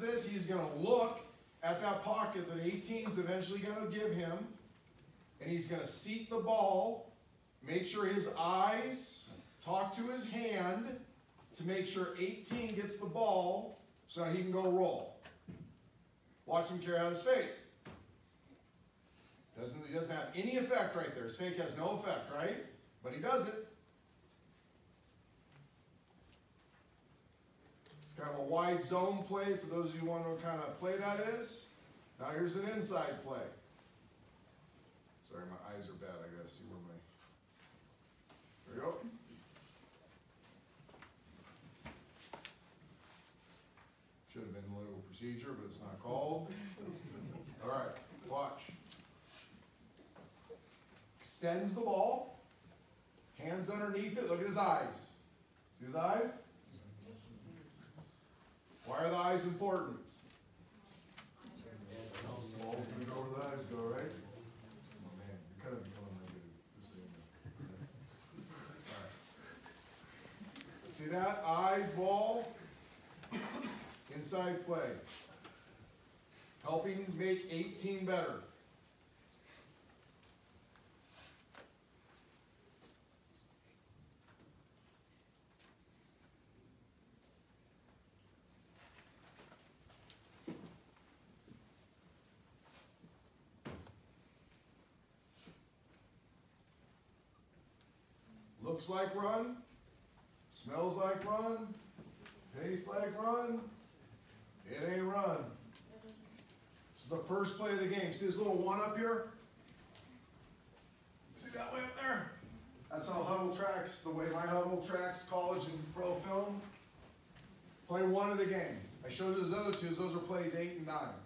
this, he's gonna look at that pocket that 18 is eventually gonna give him, and he's gonna seat the ball, make sure his eyes talk to his hand to make sure 18 gets the ball so he can go roll. Watch him carry out his fake. Doesn't, he doesn't have any effect right there. His fake has no effect, right? But he does it. Kind of a wide zone play for those of you who want to know what kind of play that is. Now here's an inside play. Sorry, my eyes are bad. I gotta see where my. There we go. Should have been a little procedure, but it's not called. All right, watch. Extends the ball, hands underneath it. Look at his eyes. See his eyes? Why are the eyes important? The eyes, go right. See that? Eyes, ball, inside play. Helping make 18 better. Looks like run, smells like run, tastes like run, it ain't run. This is the first play of the game. See this little one up here? See that way up there? That's how Hudl tracks, the way my Hudl tracks college and pro film. Play one of the game. I showed you those other two, those are plays eight and nine.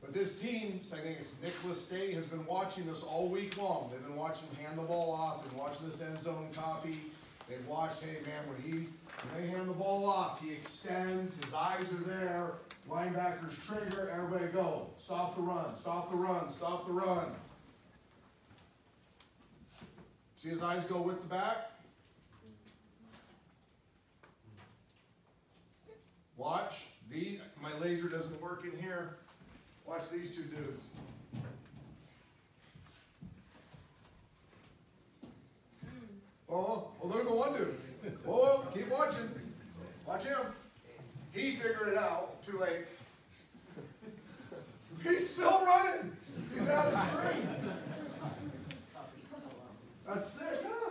But this team, I think it's Nicholls State, has been watching this all week long. They've been watching hand the ball off, been watching this end zone copy. They've watched, hey man, when he when they hand the ball off, he extends, his eyes are there, linebackers trigger, everybody go. Stop the run, stop the run, stop the run. See his eyes go with the back? Watch, the, my laser doesn't work in here. Watch these two dudes. Hmm. Oh, uh-huh. well, look at the one dude. Whoa, keep watching. Watch him. He figured it out. Too late. He's still running. He's out of string. That's sick, huh?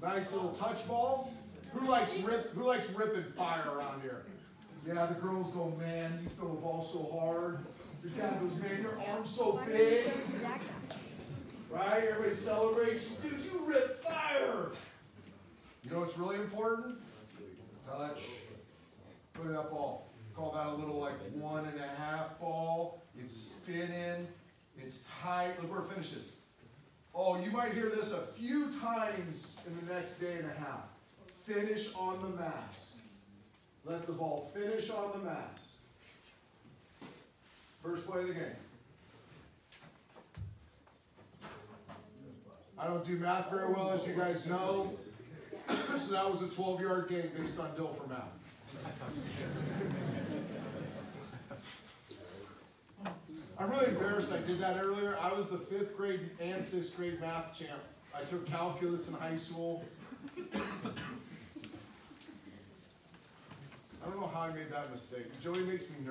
Nice little touch ball. Who likes rip? Who likes ripping fire around here? Yeah, the girls go, man, you throw the ball so hard. Your dad goes, man, your arm's so big. Right? Everybody celebrates. Dude, you rip fire. You know what's really important? Touch. Look at that ball. Call that a little like one and a half ball. It's spinning. It's tight. Look where it finishes. Oh, you might hear this a few times in the next day and a half. Finish on the mass. Let the ball finish on the mask. First play of the game. I don't do math very well, as you guys know. so that was a 12 yard game based on Dilfer math. I'm really embarrassed I did that earlier. I was the fifth grade and sixth grade math champ. I took calculus in high school. I don't know how I made that mistake. Joey makes me nervous.